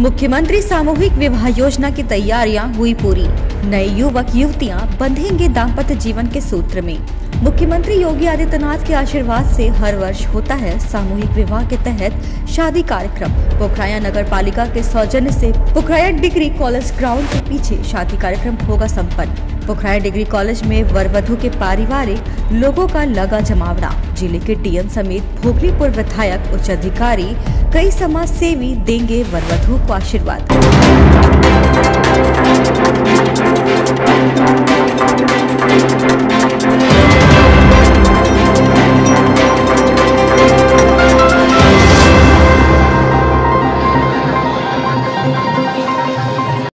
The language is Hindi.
मुख्यमंत्री सामूहिक विवाह योजना की तैयारियाँ हुई पूरी। नए युवक, युवतियाँ बंधेंगे दाम्पत्य जीवन के सूत्र में। मुख्यमंत्री योगी आदित्यनाथ के आशीर्वाद से हर वर्ष होता है सामूहिक विवाह के तहत शादी कार्यक्रम। पोखराया नगर पालिका के सौजन्य से पोखराया डिग्री कॉलेज ग्राउंड के पीछे शादी कार्यक्रम होगा संपन्न। पोखराया डिग्री कॉलेज में वर वधु के पारिवारिक लोगों का लगा जमावड़ा। ज़िले के डीएम समेत भोगलीपुर विधायक, उच्च अधिकारी, कई समाज सेवी देंगे वर वधु को आशीर्वाद।